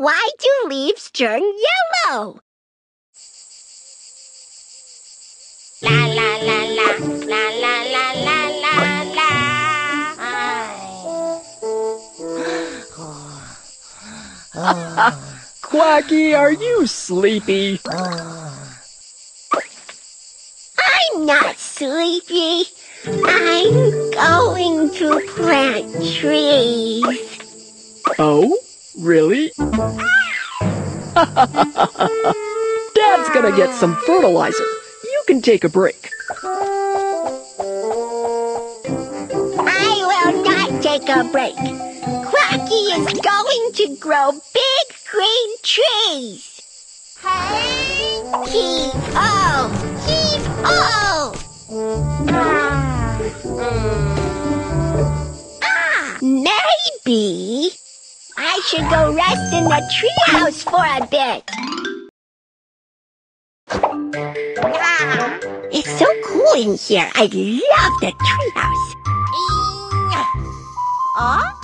Why do leaves turn yellow? La la la la la la la la la la. Quacky, are you sleepy? I'm not sleepy. I'm going to plant trees. Oh, really? Dad's gonna get some fertilizer. You can take a break. I will not take a break. Quacky is going to grow big green trees. Hey! Heave ho! Heave ho! Ah, maybe I should go rest in the treehouse for a bit. Ah, it's so cool in here. I love the treehouse. Huh?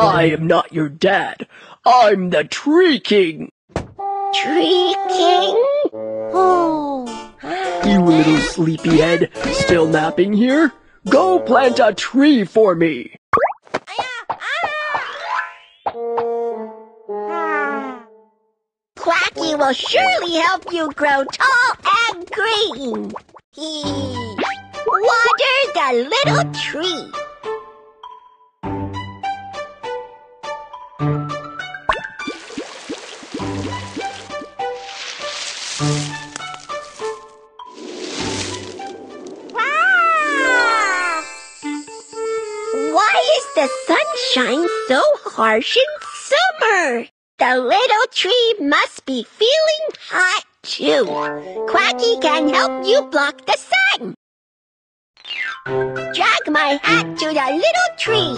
I am not your dad. I'm the Tree King. Tree King? Oh. You little sleepyhead, still napping here? Go plant a tree for me. Quacky will surely help you grow tall and green. Water the little tree. Why sun shines so harsh in summer? The little tree must be feeling hot too. Quacky can help you block the sun. Drag my hat to the little tree.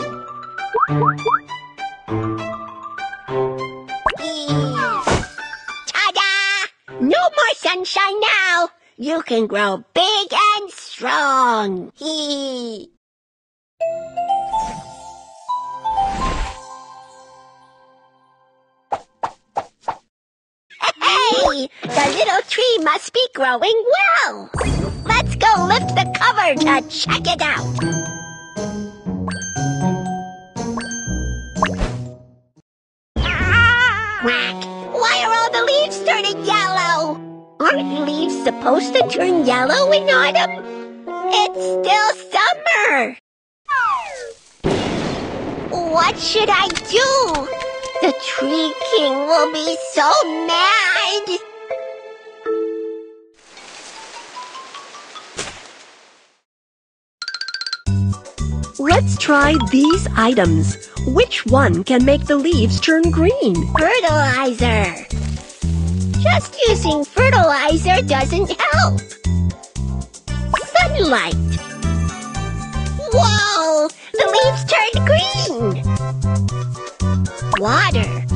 Ta-da! No more sunshine now. You can grow big and strong. Hee. The little tree must be growing well. Let's go lift the cover to check it out. Quack! Why are all the leaves turning yellow? Aren't leaves supposed to turn yellow in autumn? It's still summer. What should I do? The Tree King will be so mad. Let's try these items. Which one can make the leaves turn green? Fertilizer. Just using fertilizer doesn't help. Sunlight. Whoa! The leaves turned green. Water.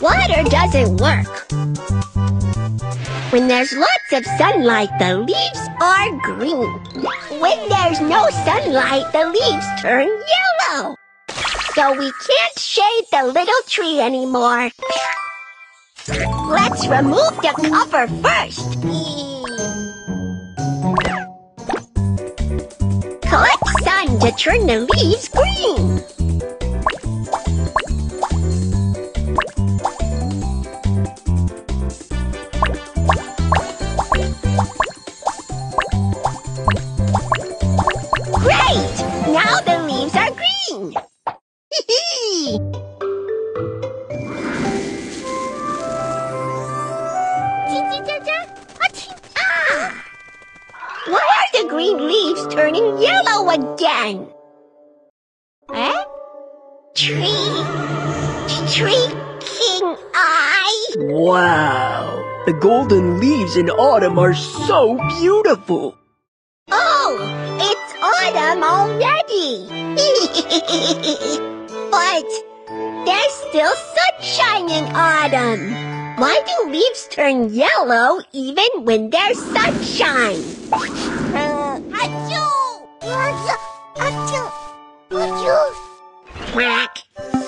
Water doesn't work. When there's lots of sunlight, the leaves are green. When there's no sunlight, the leaves turn yellow. So we can't shade the little tree anymore. Let's remove the cover first. Collect sun to turn the leaves green. Again? Eh? Tree... Tree King Eye? Wow, the golden leaves in autumn are so beautiful. Oh, It's autumn already. but there's still sunshine in autumn. Why do leaves turn yellow even when there's sunshine? Uh! Achoo! Quack.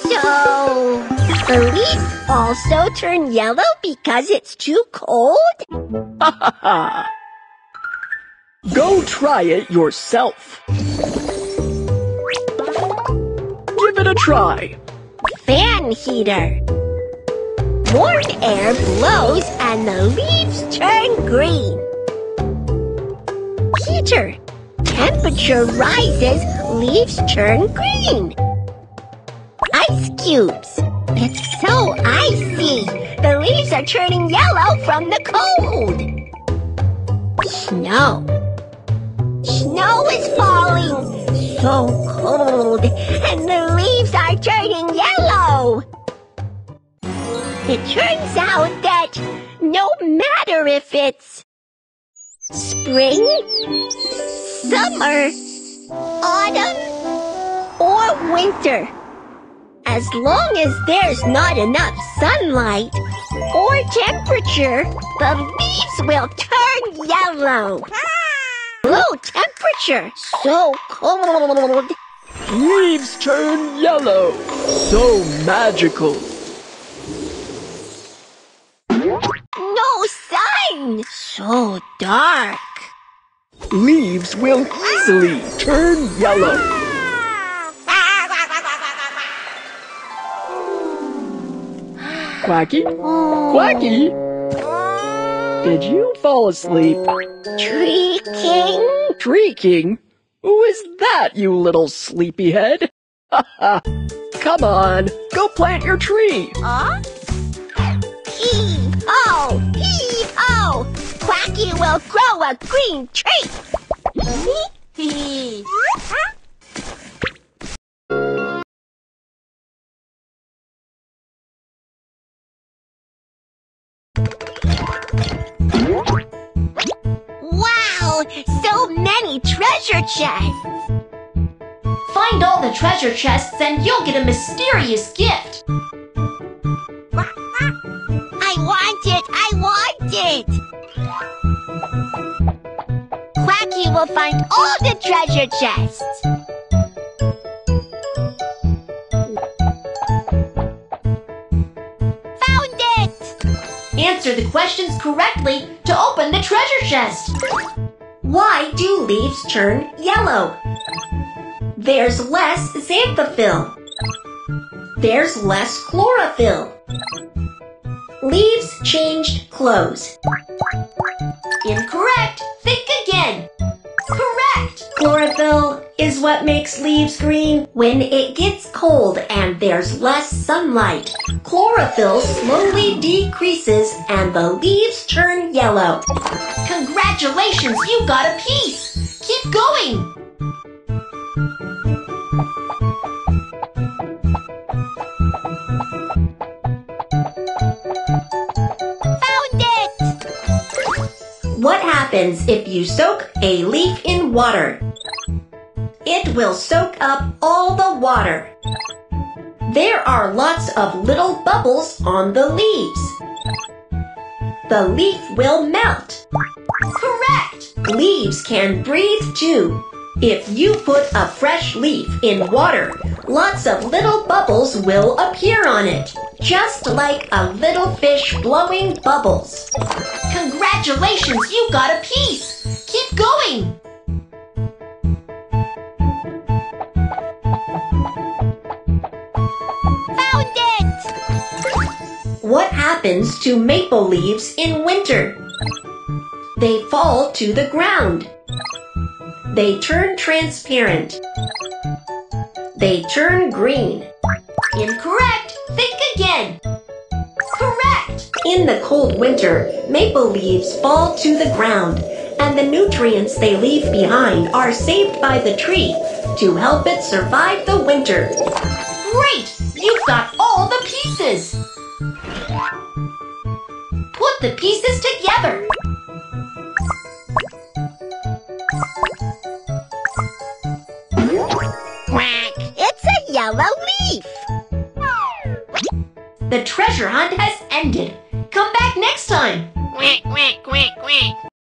So, the leaves also turn yellow because it's too cold? Ha ha ha! Go try it yourself. Give it a try. Fan heater. Warm air blows and the leaves turn green. Heater. Temperature rises, leaves turn green. Ice cubes. It's so icy. The leaves are turning yellow from the cold. Snow. Snow is falling. So cold. And the leaves are turning yellow. It turns out that no matter if it's spring, summer, autumn, or winter, as long as there's not enough sunlight or temperature, the leaves will turn yellow. Low temperature, so cold. Leaves turn yellow. So magical. No sun, so dark. Leaves will easily turn yellow. Quacky? Quacky? Did you fall asleep? Tree King? Tree King? Who is that, you little sleepyhead? Ha ha! Come on, go plant your tree. Huh? Hee oh, ho! Quacky will grow a green tree. Hee Wow! So many treasure chests! Find all the treasure chests and you'll get a mysterious gift. I want it! I want it! Quacky will find all the treasure chests. Found it! Answer the questions correctly to open the treasure chest. Why do leaves turn yellow? There's less xanthophyll. There's less chlorophyll. Leaves changed clothes. Incorrect. Think again. Correct. Chlorophyll is what makes leaves green when it gets cold and there's less sunlight. Chlorophyll slowly decreases and the leaves turn yellow. Congratulations, you got a piece. Keep going. Happens if you soak a leaf in water? It will soak up all the water. There are lots of little bubbles on the leaves. The leaf will melt. Correct! Leaves can breathe too. If you put a fresh leaf in water, lots of little bubbles will appear on it, just like a little fish blowing bubbles. Congratulations, you got a piece! Keep going! Found it! What happens to maple leaves in winter? They fall to the ground. They turn transparent. They turn green. Incorrect. Think. In the cold winter, maple leaves fall to the ground, and the nutrients they leave behind are saved by the tree to help it survive the winter. Great! You've got all the pieces! Put the pieces together. Quack! It's a yellow leaf! The treasure hunt has ended. Next time. Quack, quack, quack, quack.